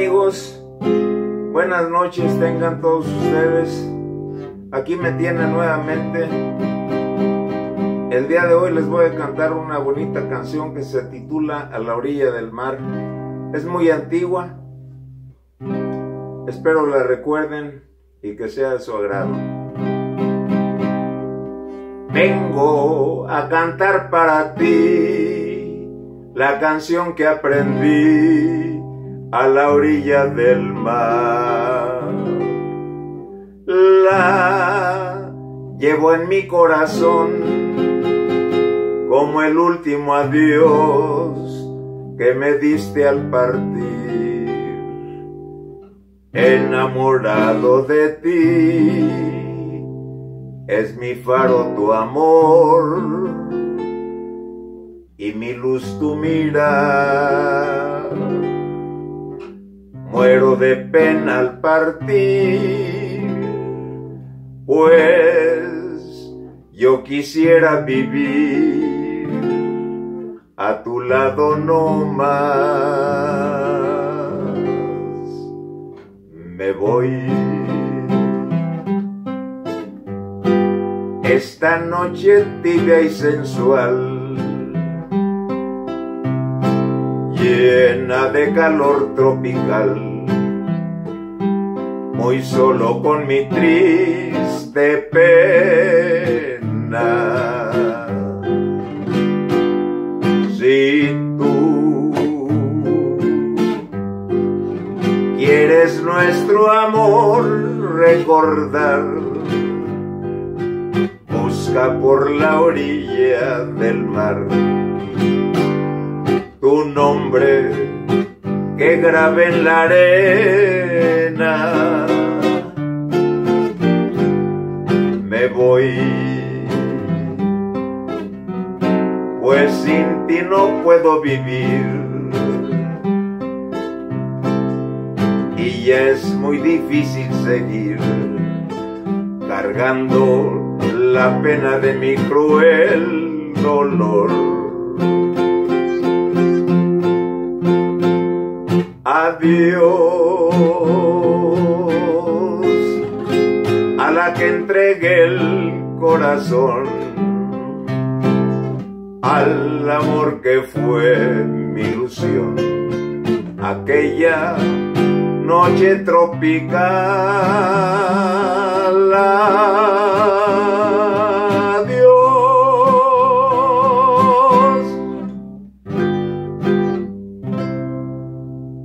amigos, buenas noches tengan todos ustedes. Aquí me tienen nuevamente. El día de hoy les voy a cantar una bonita canción que se titula A la orilla del mar. Es muy antigua. Espero la recuerden y que sea de su agrado. Vengo a cantar para ti la canción que aprendí a la orilla del mar. La llevo en mi corazón como el último adiós que me diste al partir. Enamorado de ti, es mi faro tu amor y mi luz tu mirar de pena al partir, pues yo quisiera vivir a tu lado no más. Me voy. Esta noche tibia y sensual llena de calor tropical, muy solo con mi triste pena. Si tú quieres nuestro amor recordar, busca por la orilla del mar tu nombre que grave en la arena. Voy, pues sin ti no puedo vivir. Y es muy difícil seguir cargando la pena de mi cruel dolor. Adiós el corazón, al amor que fue mi ilusión, aquella noche tropical.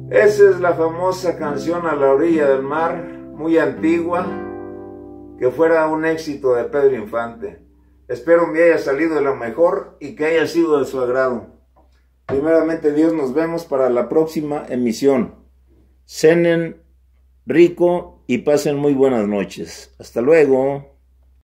Esa es la famosa canción a la orilla del mar, muy antigua, que fuera un éxito de Pedro Infante. Espero me haya salido de lo mejor y que haya sido de su agrado. Primeramente Dios, nos vemos para la próxima emisión. Cenen rico y pasen muy buenas noches. Hasta luego.